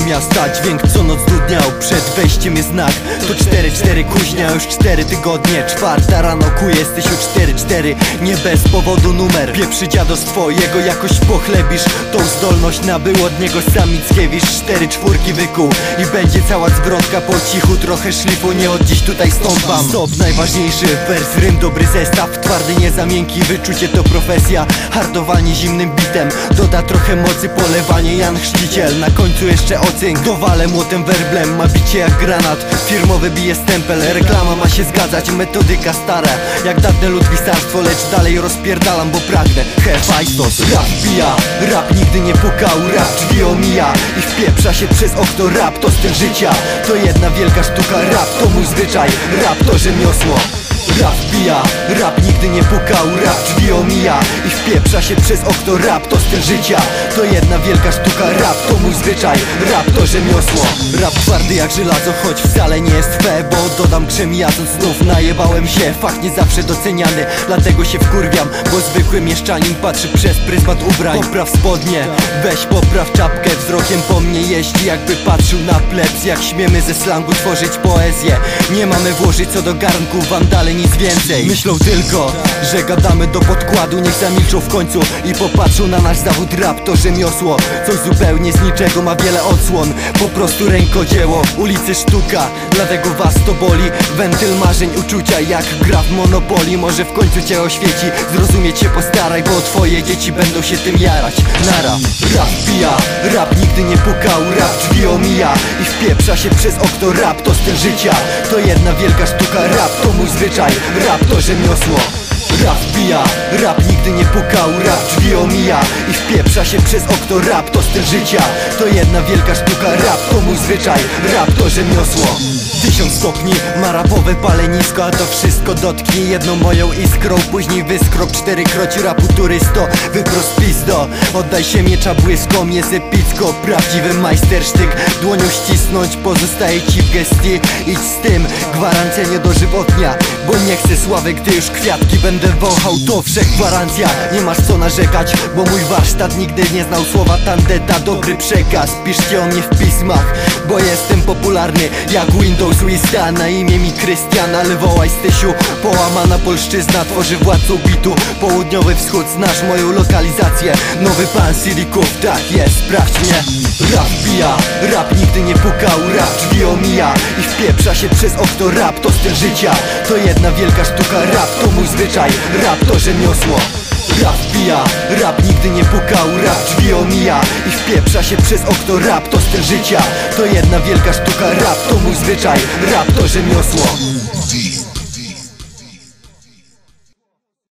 Muzyka, dźwięk co noc dudniał Przed wejściem jest znak. To 4-4 kuźnia, już 4 tygodnie. Czwarta rano ku jesteś o 4-4 Nie bez powodu numer. Pieprzy dziadostwo, jego jakoś pochlebisz. Tą zdolność nabył od niego sam Mickiewicz. Cztery czwórki wykuł I będzie cała zwrotka. Po cichu Trochę szlifu, nie od dziś tutaj stąd wam Stop najważniejszy, wers, rym, dobry zestaw. Twardy, nie za miękki, wyczucie to profesja. Hardowanie zimnym bitem. Doda trochę mocy, polewanie Jan Chrzciciel. Na końcu jeszcze ocynk Dowalę młotem werblem, ma bicie jak granat. Firmowy bije stempel, reklama ma się zgadzać Metodyka stara, jak dawne ludwisarstwo Lecz dalej rozpierdalam, bo pragnę. Hefajstos, rap pija Rap nigdy nie pukał, rap drzwi omija. I wpieprza się przez okno Rap to styl życia, to jedna wielka sztuka Rap to mój zwyczaj, rap to rzemiosło. Rap nie pukał Rap drzwi omija i wpieprza się przez okno. Rap to styl życia, to jedna wielka sztuka. Rap to mój zwyczaj, rap to rzemiosło. Rap twardy jak żelazo, choć wcale nie jest fe Bo dodam krzemiadąc znów najebałem się. Fach nie zawsze doceniany, dlatego się wkurwiam Bo zwykły mieszczanin patrzy przez pryzmat ubrań. Popraw spodnie, weź popraw czapkę Wzrokiem po mnie jeździ jakby patrzył na plebs Jak śmiemy ze slangu tworzyć poezję. Nie mamy włożyć co do garnku wandale nic więcej. Myślą tylko, że gadamy do podkładu. Niech zamilczą w końcu i popatrzą na nasz zawód. Rap To rzemiosło, coś zupełnie z niczego ma wiele odsłon. Po prostu rękodzieło, ulicy sztuka Dlatego was to boli Wentyl marzeń, uczucia jak gra w Monopoly Może w końcu cię oświeci. Zrozumieć się postaraj, bo twoje dzieci będą się tym jarać. Nara, rap pija, rap nigdy nie pukał. Rap drzwi omija. I wpieprza się przez okno. Rap to styl życia, to jedna wielka sztuka. Rap to mój zwyczaj, rap to rzemiosło. Rap wbija, rap nigdy nie pukał. Rap drzwi omija. I wpieprza się przez okno. Rap to styl życia, to jedna wielka sztuka. Rap to mój zwyczaj, rap to rzemiosło Tysiąc stopni, ma rapowe palenisko A to wszystko dotknie jedną moją iskrą. Później wyskrop, cztery kroci rapu turysto. Wyprost pizdo, oddaj się miecza błyską Jest epicko, prawdziwy majstersztyk. Dłonią ścisnąć, pozostaje ci w gestii. Idź z tym, gwarancja niedożywotnia Bo nie chcę sławy, gdy już kwiatki będę wąchał. To wszechgwarancja, nie masz co narzekać. Bo mój warsztat nigdy nie znał słowa tandeta. Dobry przekaz, piszcie o mnie w pismach. Bo jestem popularny jak Windows Wista Na imię mi Krystian, ale wołaj Stysiu Połamana polszczyzna tworzy władcą bitu. Południowy wschód, znasz moją lokalizację. Nowy pan Silików, tak jest, sprawdź mnie. Rap bija, rap nigdy nie pukał Rap drzwi omija. I wpieprza się przez okno Rap to styl życia, to jedna wielka sztuka Rap to mój zwyczaj, rap to rzemiosło Rap wbija, rap nigdy nie pukał Rap drzwi omija i wpieprza się przez okno Rap to styl życia, to jedna wielka sztuka Rap to mój zwyczaj, rap to rzemiosło